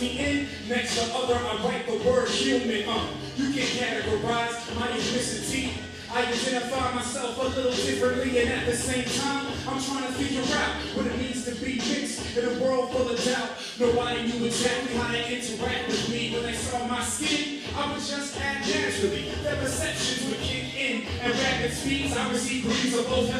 me in. Next to other, I write the word human. Uh, you can categorize my ethnicity. I identify myself a little differently, and at the same time, I'm trying to figure out what it means to be mixed in a world full of doubt. Nobody knew exactly how to interact with me when they saw my skin. I would just act naturally. Their perceptions would kick in at rapid speeds. I received breeze of both.